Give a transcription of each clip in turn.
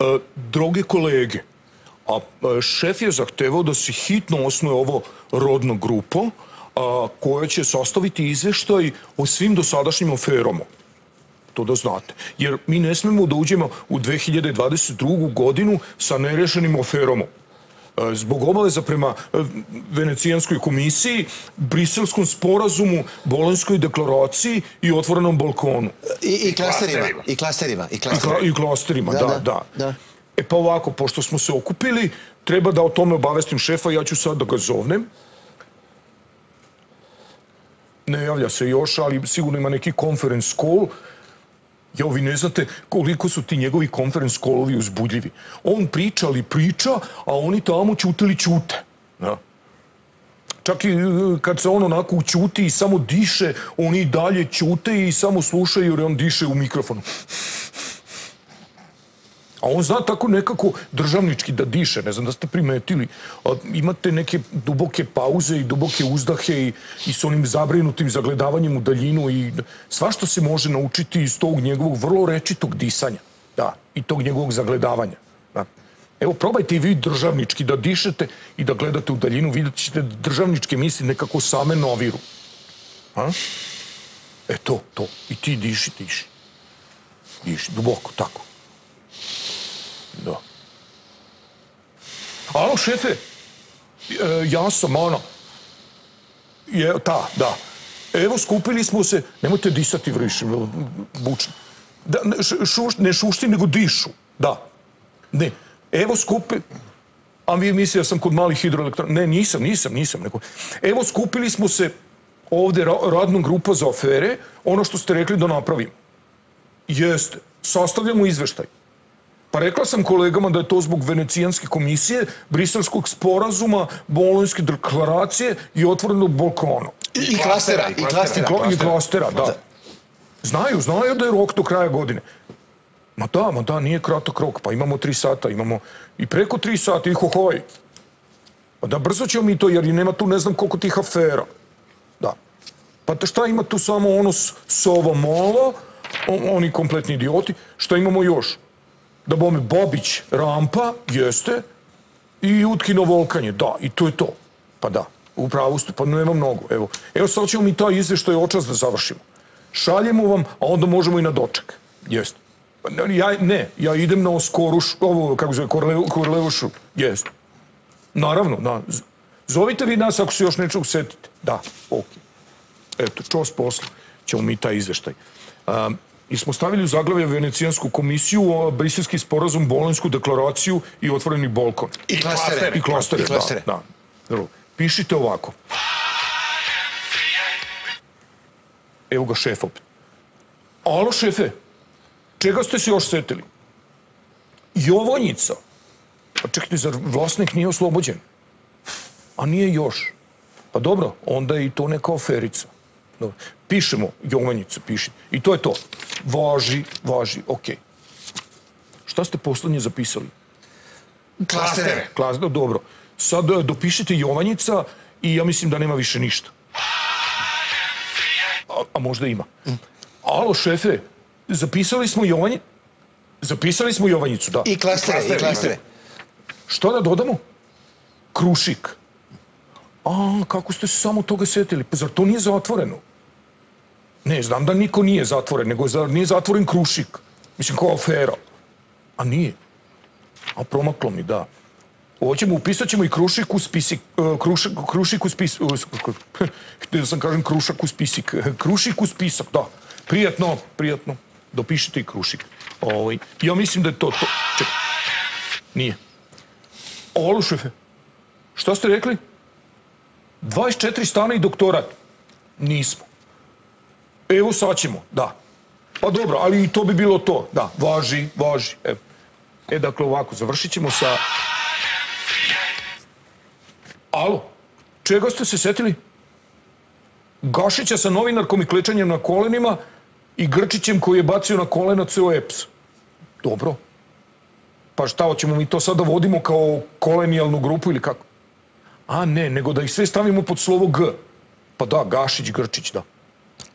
E, droge kolege, a e, šef je zahtevao da se hitno osnuje ovo rodno grupo koje će sastaviti izveštaj o svim dosadašnjim aferama. To da znate. Jer mi ne smemo da uđemo u 2022. godinu sa nerešenim aferama. E, zbog obaveza prema e, Venecijanskoj komisiji, Briselskom sporazumu, Bolenskoj deklaraciji i otvorenom balkonu. I, i klasterima. I klasterima. I klasterima, I klasterima da, da, da, da. E pa ovako, pošto smo se okupili, treba da o tome obavestim šefa, ja ću sad da ga zovnem. Ne javlja se još, ali sigurno ima neki conference call. Ja, vi ne znate koliko su ti njegovi conference kolovi uzbudljivi. On priča ali priča, a oni tamo ćutili čute. Ja. Čak i e, kad se on onako učuti i samo diše, oni dalje čute i samo slušaju jer on diše u mikrofonu. A on zna tako nekako državnički da diše, ne znam da ste primetili. Imate neke duboke pauze i duboke uzdahe i, i s onim zabrinutim zagledavanjem u daljinu i sva što se može naučiti iz tog njegovog vrlo rečitog disanja. Da, i tog njegovog zagledavanja. Da. Evo, probajte i vi državnički da dišete i da gledate u daljinu, vidjet ćete državničke misli nekako same noviru. A? E to, to. I ti diši, diši. Diši, duboko, tako. Da. Alo, ono, šefe, e, ja sam ono, je, ta, da. Evo, skupili smo se, nemojte disati vriš, bučno. Da, ne, šuš, ne šušti, nego dišu, da. Ne, evo skupi, a vi mislili da sam kod malih hidroelektrona, ne, nisam, nisam, nisam, nego, evo skupili smo se ovde radnom grupa za afere, ono što ste rekli da napravim. Jeste, sastavljamo izveštaj. Pa rekla sam kolegama da je to zbog Venecijanske komisije, Briselskog sporazuma, Bolonjske deklaracije i otvorenog balkona. I, I klastera. I klastera, I klastera, da. Znaju, znaju da je rok do kraja godine. Ma da, ma da, nije kratak rok. Pa imamo tri sata, imamo i preko tri sata, i hohoj. Pa da, brzo ćemo mi to, jer nema tu ne znam koliko tih afera. Da. Pa te šta ima tu samo ono sova mola, oni kompletni idioti, šta imamo još? Da bome Bobić rampa, jeste, i Utkino volkanje, da, i to je to. Pa da, upravo ste, pa nema mnogo. Evo, evo sad ćemo mi taj izveštaj očas da završimo. Šaljemo vam, a onda možemo i na doček. Jeste. Pa ja, ne, ja idem na Oskoruš, ovo, kako zove, Korlevušu. Jeste. Naravno, da. Zovite vi nas ako se još nečeg setite. Da, okej. Eto, čos posla, ćemo mi taj izveštaj. Um, i smo stavili u zaglavlje Venecijansku komisiju, Briselski sporazum, Bolonsku deklaraciju i otvoreni balkon. I klastere. I klastere, da. da. Pišite ovako. Evo ga šef opet. Alo šefe, čega ste se još setili? Jovanjica. Pa čekajte, zar vlasnik nije oslobođen? A nije još. Pa dobro, onda je i to neka oferica. Dobro. Pišemo Jovanjicu, piši. I to je to. Važi, važi, okej. Šta ste poslednje zapisali? Klastere. Klastere, dobro. Sad e, dopišite Jovanjica i ja mislim da nema više ništa. A, a možda ima. Alo, šefe, zapisali smo Jovanjicu? Zapisali smo Jovanjicu, da. I klastere, i klastere. Što da dodamo? Krušik. A, kako ste se samo toga setili? Pa zar to nije zatvoreno? Ne, znam da niko nije zatvoren, nego za, nije zatvoren Krušik. Mislim, kao afera. A nije. A promaklo mi, da. Hoćemo, upisat ćemo i Krušik u spisik. E, krušik, krušik u spisik. Htio sam kažem Krušak u spisik. E, krušik u spisak, da. Prijatno, prijatno. Dopišite i Krušik. Ovaj, ja mislim da je to to. Čekaj. Nije. Olo, šefe. Šta ste rekli? 24 stana i doktorat. Nismo. Evo sad ćemo, da. Pa dobro, ali i to bi bilo to. Da, važi, važi. E, e dakle, ovako, završit ćemo sa... Alo, čega ste se setili? Gašića sa novinarkom i klečanjem na kolenima i Grčićem koji je bacio na kolena ceo EPS. Dobro. Pa šta, hoćemo mi to sada vodimo kao kolenijalnu grupu ili kako? A ne, nego da ih sve stavimo pod slovo G. Pa da, Gašić, Grčić, da.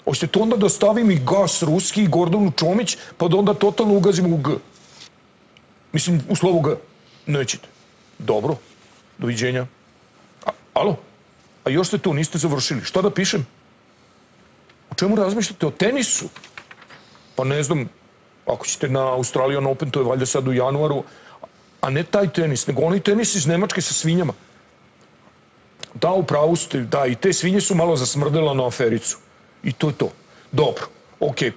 Hoćete to onda da stavim i gas ruski i Gordonu Čomić, pa da onda totalno ugazimo u G. Mislim, u slovu ga nećete. Dobro, doviđenja. A, alo? A još ste tu, niste završili. Šta da pišem? O čemu razmišljate? O tenisu? Pa ne znam, ako ćete na Australian Open, to je valjda sad u januaru, a ne taj tenis, nego onaj tenis iz Nemačke sa svinjama. Da, u pravu ste, da, i te svinje su malo zasmrdela na afericu. I to je to. Dobro, okej. Okay.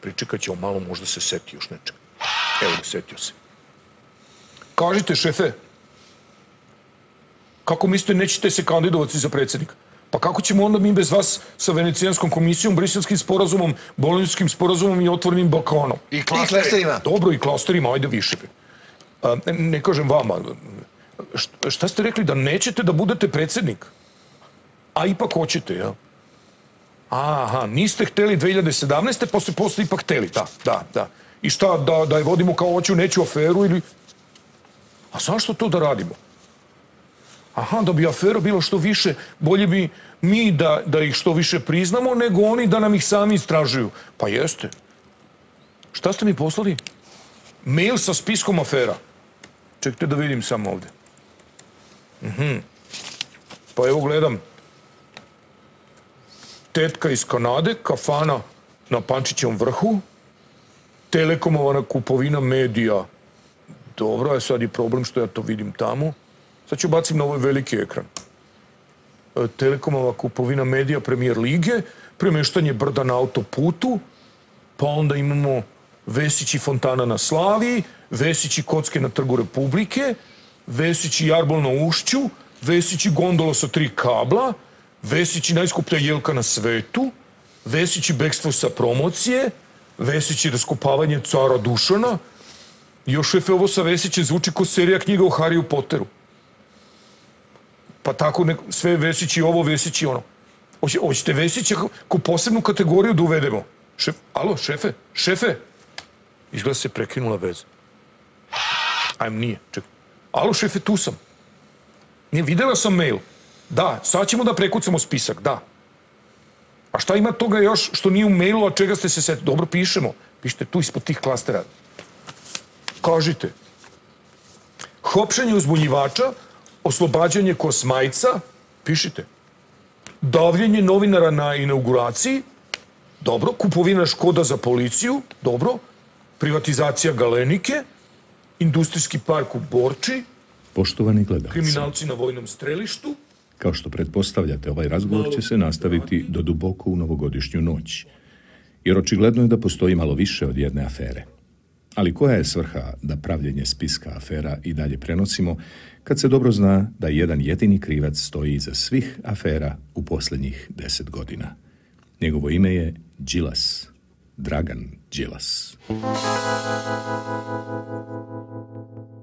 Pričekat ćemo malo, možda se seti još nečega. Evo ga, setio se. Kažite, šefe, kako mislite nećete se kandidovati za predsjednika? Pa kako ćemo onda mi bez vas sa Venecijanskom komisijom, Briselskim sporazumom, Bolonijskim sporazumom i otvorenim Balkanom? I klasterima. Dobro, i klasterima, ajde više. A, ne, ne kažem vama, šta ste rekli, da nećete da budete predsjednik? A ipak hoćete, ja? Aha, niste hteli 2017. posle posle ipak hteli, da, da, da. I šta, da, da je vodimo kao hoću neću aferu ili... A zašto to da radimo? Aha, da bi afera bilo što više, bolje bi mi da, da ih što više priznamo, nego oni da nam ih sami istražuju. Pa jeste. Šta ste mi poslali? Mail sa spiskom afera. Čekajte da vidim samo ovde. Mhm. Pa evo gledam. Tetka iz Kanade, kafana na Pančićevom vrhu, telekomovana kupovina medija. Dobro, je sad i problem što ja to vidim tamo. Sad ću bacim na ovaj veliki ekran. E, telekomova kupovina medija premijer lige, premeštanje brda na autoputu, pa onda imamo Vesić i Fontana na Slavi, Vesić i Kocke na Trgu Republike, Vesić i Jarbol na Ušću, Vesić i Gondola sa tri kabla, Vesić i najskuplja jelka na svetu, Vesić i bekstvo sa promocije, Vesić i raskopavanje cara Dušana, još je ovo sa Vesićem zvuči ko serija knjiga o Harryu Potteru pa tako nek, sve Vesići ovo, Vesići ono. Hoće, hoćete Vesića ko posebnu kategoriju da uvedemo? Šef, alo, šefe, šefe. Izgleda se prekinula veza. Ajme, nije, čekaj. Alo, šefe, tu sam. Nije, videla sam mail. Da, sad ćemo da prekucamo spisak, da. A šta ima toga još što nije u mailu, a čega ste se setili? Dobro, pišemo. Pišite tu ispod tih klastera. Kažite. Hopšenje uzbunjivača, oslobađanje kosmajca, pišite, davljenje novinara na inauguraciji, dobro, kupovina škoda za policiju, dobro, privatizacija galenike, industrijski park u Borči, Poštovani gledalci, kriminalci na vojnom strelištu, kao što pretpostavljate, ovaj razgovor će se nastaviti do duboko u novogodišnju noć, jer očigledno je da postoji malo više od jedne afere. Ali koja je svrha da pravljenje spiska afera i dalje prenosimo, kad se dobro zna da jedan jedini krivac stoji iza svih afera u posljednjih deset godina. Njegovo ime je Đilas, Dragan Đilas. Thank you.